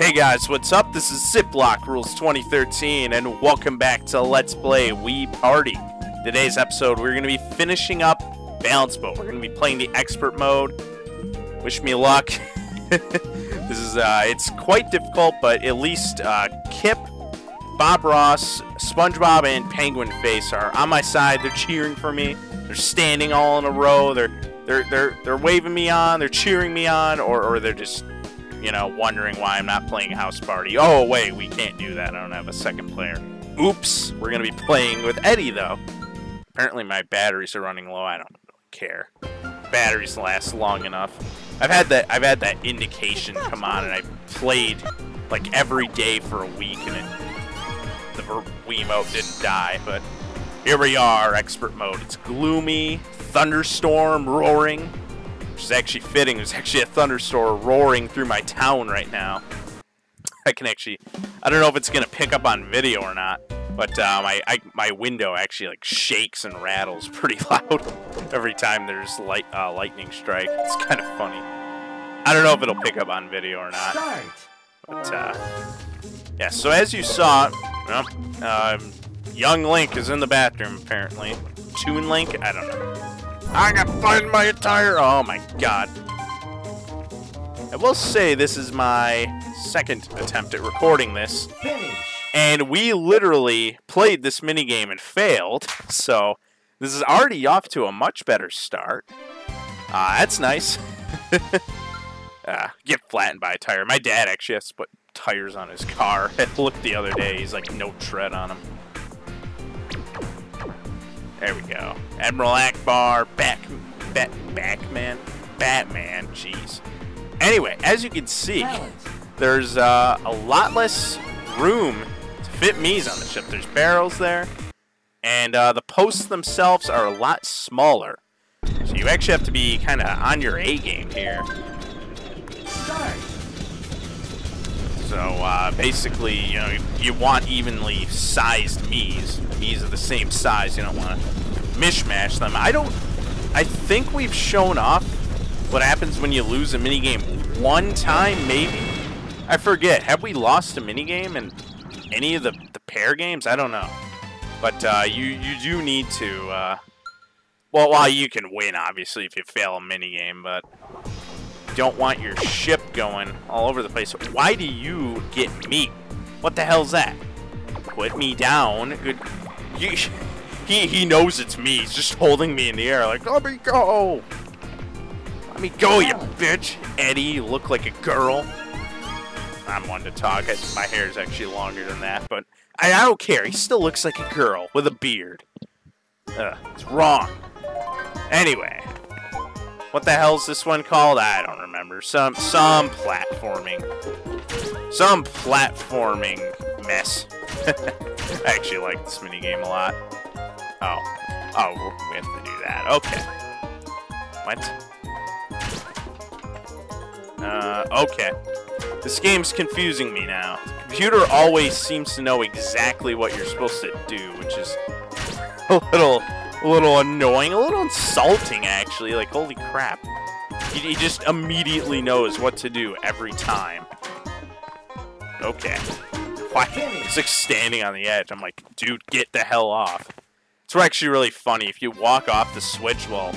Hey guys, what's up? This is Ziploc Rules 2013, and welcome back to Let's Play Wii Party. Today's episode, we're going to be finishing up Balance Boat. We're going to be playing the Expert Mode. Wish me luck. this is, uh, it's quite difficult, but at least, uh, Kip, Bob Ross, SpongeBob, and Penguin Face are on my side. They're cheering for me. They're standing all in a row. They're, they're, they're, they're waving me on. They're cheering me on, or, or they're just you know, wondering why I'm not playing House Party. Oh, wait, we can't do that. I don't have a second player. Oops. We're going to be playing with Eddie, though. Apparently my batteries are running low. I don't really care. Batteries last long enough. I've had that I've had that indication come on and I played like every day for a week and it the Wiimote didn't die, but here we are, expert mode. It's gloomy, thunderstorm roaring which is actually fitting. There's actually a thunderstorm roaring through my town right now. I can actually, I don't know if it's gonna pick up on video or not, but uh, my I, my window actually like shakes and rattles pretty loud every time there's light uh, lightning strike. It's kind of funny. I don't know if it'll pick up on video or not. But uh, yeah, so as you saw, um, young Link is in the bathroom apparently. Toon Link, I don't know. I gotta find my attire. Oh my god. I will say this is my second attempt at recording this. And we literally played this minigame and failed. So this is already off to a much better start. Uh, that's nice. uh, get flattened by a tire. My dad actually has to put tires on his car. I looked the other day. He's like no tread on them. There we go. Admiral Ackbar, back, back, Batman, Batman. Jeez. Anyway, as you can see, there's uh, a lot less room to fit Mii's on the ship. There's barrels there, and uh, the posts themselves are a lot smaller. So you actually have to be kind of on your A game here. So uh, basically, you know, you want evenly sized Mii's. Mii's are the same size. You don't want to mishmash them. I don't. I think we've shown off what happens when you lose a minigame one time, maybe. I forget. Have we lost a minigame in any of the the pair games? I don't know. But uh, you you do need to. Uh, well, well, you can win obviously if you fail a minigame, but don't want your ship going all over the place. Why do you get me? What the hell's that? Put me down. Good. He, he knows it's me. He's just holding me in the air like, let me go. Let me go, you bitch. Eddie, you look like a girl. I'm one to talk. My hair is actually longer than that, but I, I don't care. He still looks like a girl with a beard. Ugh, it's wrong. Anyway, what the hell's this one called? I don't remember. Some some platforming. Some platforming mess. I actually like this mini game a lot. Oh. Oh, we have to do that. Okay. What? Uh, okay. This game's confusing me now. The computer always seems to know exactly what you're supposed to do, which is a little a little annoying, a little insulting, actually. Like, holy crap. He, he just immediately knows what to do every time. Okay. Why? It's like standing on the edge. I'm like, dude, get the hell off. It's actually really funny. If you walk off the switch while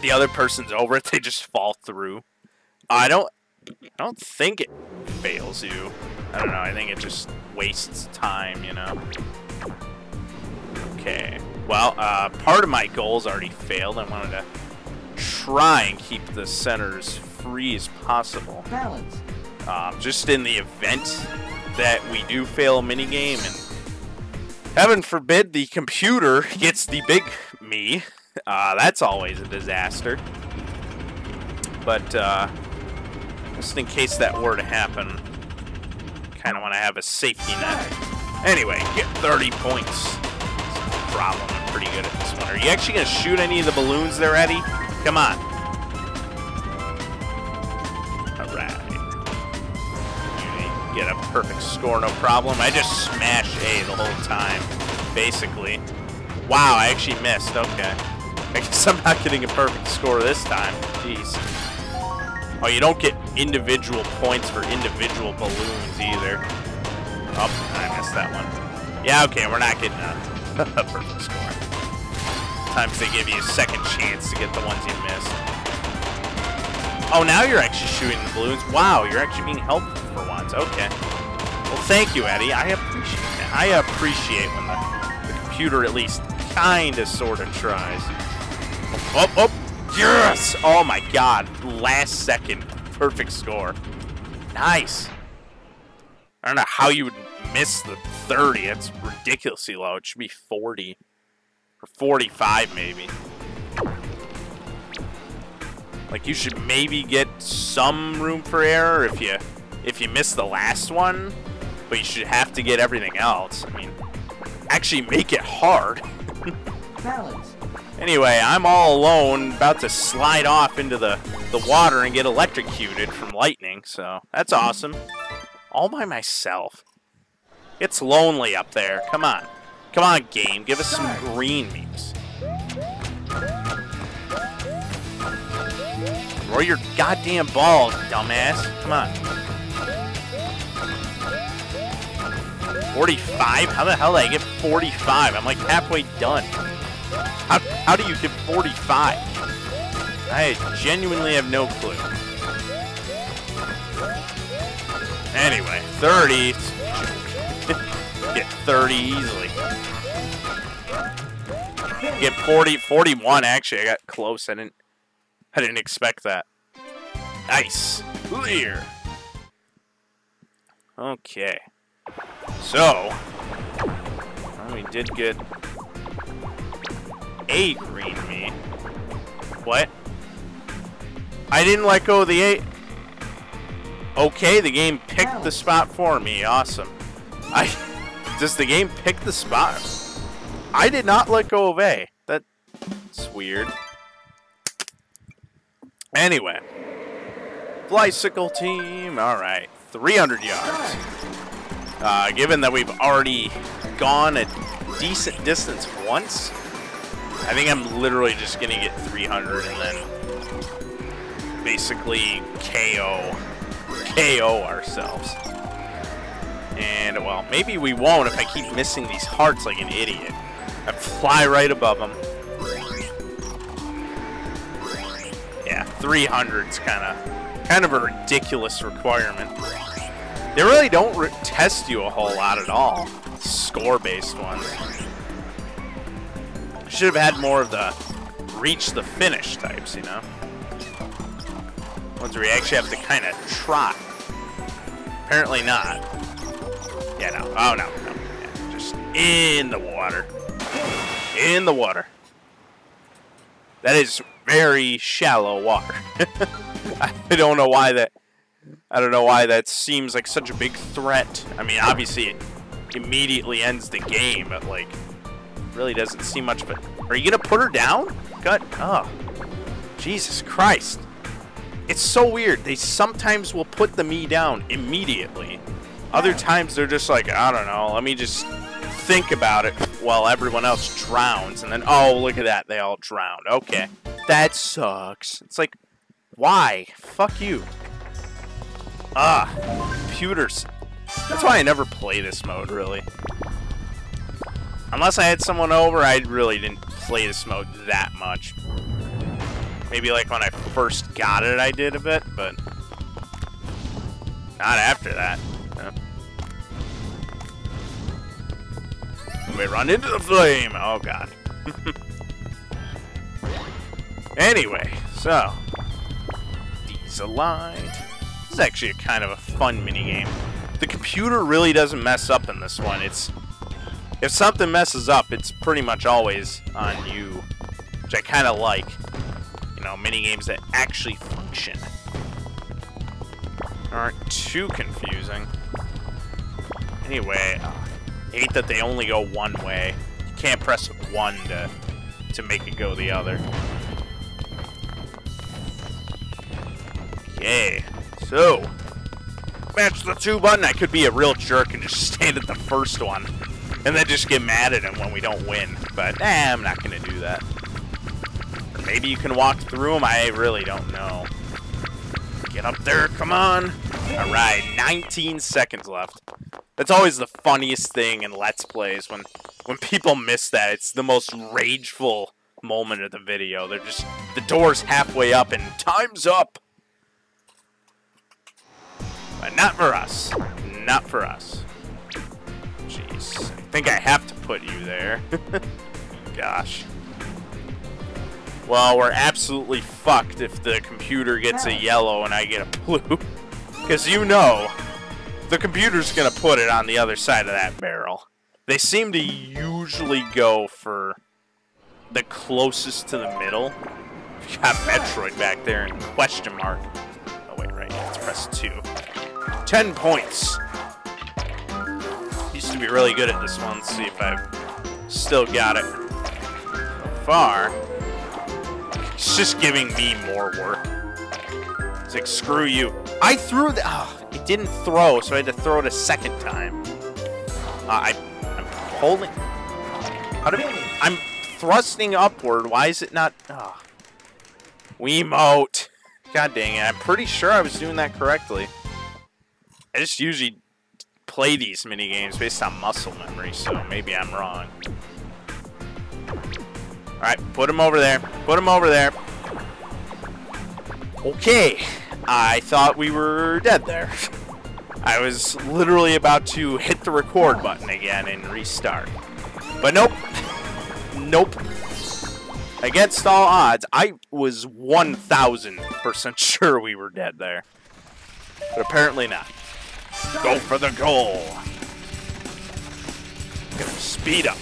the other person's over it, they just fall through. I don't I don't think it fails you. I don't know. I think it just wastes time, you know. Okay. Well, uh, part of my goals already failed. I wanted to try and keep the centers free as possible. Balance. Um, just in the event that we do fail a minigame and heaven forbid the computer gets the big Mii. Uh, that's always a disaster. But uh, just in case that were to happen, kind of want to have a safety net. Anyway, get 30 points problem. I'm pretty good at this one. Are you actually going to shoot any of the balloons there, Eddie? Come on. Alright. Get a perfect score, no problem. I just smashed A the whole time, basically. Wow, I actually missed. Okay. I guess I'm not getting a perfect score this time. Jeez. Oh, you don't get individual points for individual balloons either. Oh, I missed that one. Yeah, okay, we're not getting a perfect score. Times they give you a second chance to get the ones you missed. Oh, now you're actually shooting the balloons. Wow, you're actually being helpful for once. Okay. Well, thank you, Eddie. I appreciate that. I appreciate when the, the computer at least kind of sort of tries. Oh, oh, oh, yes! Oh my god. Last second. Perfect score. Nice. I don't know how you would miss the 30. It's ridiculously low. It should be 40. Or 45, maybe. Like, you should maybe get some room for error if you if you miss the last one. But you should have to get everything else. I mean, actually make it hard. Balance. Anyway, I'm all alone, about to slide off into the, the water and get electrocuted from lightning, so that's awesome. All by myself. It's lonely up there. Come on. Come on, game. Give us some green memes. Throw your goddamn ball, dumbass. Come on. 45? How the hell did I get 45? I'm like halfway done. How, how do you get 45? I genuinely have no clue. Anyway, 30. Get 30 easily. Get 40, 41 actually. I got close. I didn't, I didn't expect that. Nice. Clear. Okay. So, we did get a green Mii. What? I didn't let go of the eight. Okay, the game picked the spot for me. Awesome. I does the game pick the spot? I did not let go of A. That's weird. Anyway, Flysicle team. All right, 300 yards. Uh, given that we've already gone a decent distance once, I think I'm literally just going to get 300 and then basically KO, KO ourselves. And, well, maybe we won't if I keep missing these hearts like an idiot. I fly right above them. Yeah, 300's kind of kind of a ridiculous requirement. They really don't test you a whole lot at all. Score-based ones. Should have had more of the reach the finish types, you know? Ones where you actually have to kind of trot. Apparently not. Yeah, no. Oh, no. no. Yeah, just in the water. In the water. That is very shallow water. I don't know why that... I don't know why that seems like such a big threat. I mean, obviously it immediately ends the game, but like, really doesn't seem much. But are you gonna put her down? God, oh, Jesus Christ! It's so weird. They sometimes will put the Mii down immediately. Other times they're just like, I don't know. Let me just think about it while everyone else drowns, and then oh, look at that, they all drowned. Okay, that sucks. It's like, why? Fuck you. Ah, computers. That's why I never play this mode, really. Unless I had someone over, I really didn't play this mode that much. Maybe like when I first got it, I did a bit, but not after that. We run into the flame! Oh god. anyway, so these aligned. This is actually a kind of a fun minigame. The computer really doesn't mess up in this one. It's if something messes up, it's pretty much always on you, which I kind of like. You know, mini games that actually function aren't too confusing. Anyway, uh, hate that they only go one way. You can't press one to to make it go the other. Okay, so match the two button. I could be a real jerk and just stand at the first one. And then just get mad at him when we don't win. But, eh, I'm not going to do that. Maybe you can walk through them. I really don't know. Get up there, come on. All right, 19 seconds left. That's always the funniest thing in Let's Plays when when people miss that. It's the most rageful moment of the video. They're just the door's halfway up and time's up. But not for us. Not for us. Jeez. I think I have to put you there. Gosh. Well, we're absolutely fucked if the computer gets a yellow and I get a blue. Because you know, the computer's going to put it on the other side of that barrel. They seem to usually go for the closest to the middle. You got Metroid back there in question mark. Oh, wait, right. Let's press 2. 10 points. Used to be really good at this one. Let's see if I've still got it. So far, it's just giving me more work. Like, screw you. I threw the... Oh, it didn't throw, so I had to throw it a second time. Uh, I, I'm holding... How do we... I'm thrusting upward. Why is it not... Oh. Wiimote. God dang it. I'm pretty sure I was doing that correctly. I just usually play these mini games based on muscle memory, so maybe I'm wrong. Alright, put him over there. Put him over there. Okay. I thought we were dead there. I was literally about to hit the record button again and restart. But nope. Nope. Against all odds, I was 1,000% sure we were dead there. But apparently not. Go for the goal. Gonna speed up.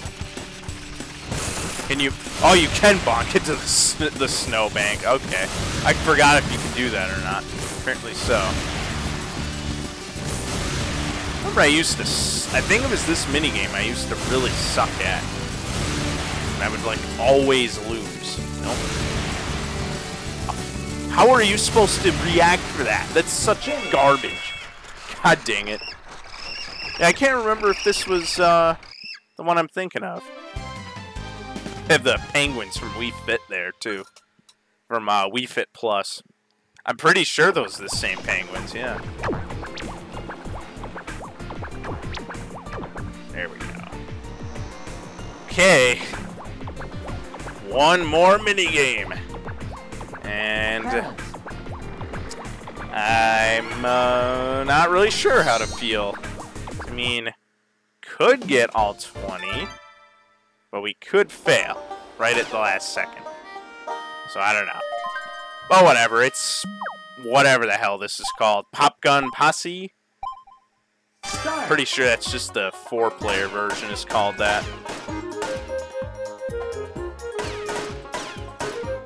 Can you... Oh, you can bonk into the, the snowbank. Okay. I forgot if you can do that or not. Apparently so. remember I used to... I think it was this minigame I used to really suck at. I would, like, always lose. Nope. How are you supposed to react for that? That's such garbage. God dang it. Yeah, I can't remember if this was, uh, the one I'm thinking of. have the penguins from Wii Fit there, too. From, uh, Wii Fit Plus. I'm pretty sure those are the same penguins, yeah. There we go. Okay. One more minigame. And... I'm uh, not really sure how to feel. I mean, could get all 20, but we could fail right at the last second. So I don't know. But whatever, it's whatever the hell this is called. Pop Gun Posse? Pretty sure that's just the four-player version is called that.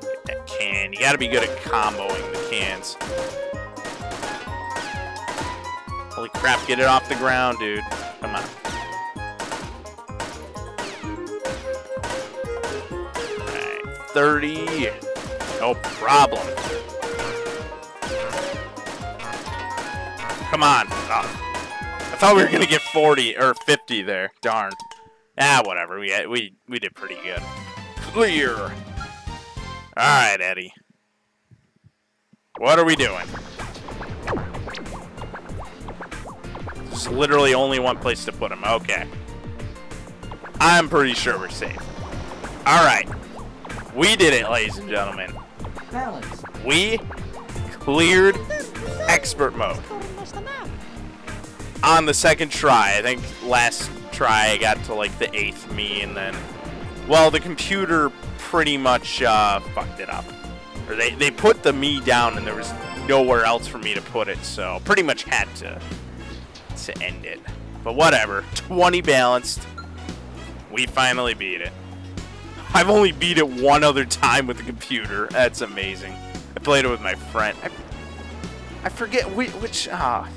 Get that can. You gotta be good at comboing the cans. Holy crap, get it off the ground, dude. Come on. 30. No problem. Come on. Oh. I thought we were going to get 40 or 50 there. Darn. Ah, whatever. We we we did pretty good. Clear. All right, Eddie. What are we doing? There's literally only one place to put him. Okay. I'm pretty sure we're safe. All right. We did it, ladies and gentlemen. We cleared expert mode. On the second try. I think last try I got to like the eighth Mii and then... Well, the computer pretty much uh, fucked it up. Or they, they put the Mii down and there was nowhere else for me to put it, so pretty much had to to end it. But whatever. 20 balanced. We finally beat it. I've only beat it one other time with the computer. That's amazing. I played it with my friend. I, I forget which, which ah.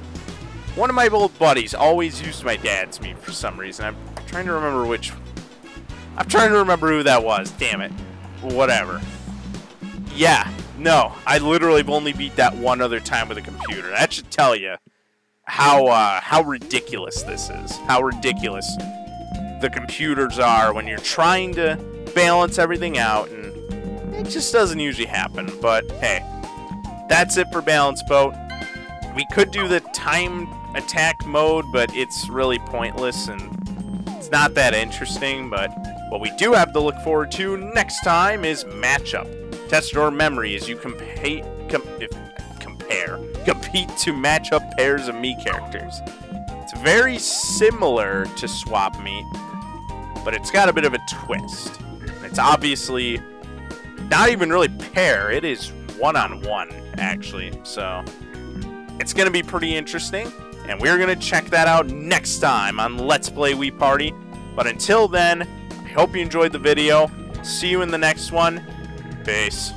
One of my old buddies always used my dad's Mii for some reason. I'm trying to remember which. I'm trying to remember who that was. Damn it. Whatever. Yeah. No. I literally only beat that one other time with a computer. That should tell you how uh, how ridiculous this is. How ridiculous the computers are when you're trying to balance everything out, and it just doesn't usually happen. But hey, that's it for Balance Boat. we could do the time attack mode, but it's really pointless and it's not that interesting. But what we do have to look forward to next time is matchup. Test your memory as you compare, com if, compare, compete to match up pairs of Mii characters. It's very similar to Swap Meet, but it's got a bit of a twist. It's obviously not even really pair, it is one on one, actually. So it's going to be pretty interesting, and we're going to check that out next time on Let's Play Wii Party. But until then, I hope you enjoyed the video. See you in the next one. Peace.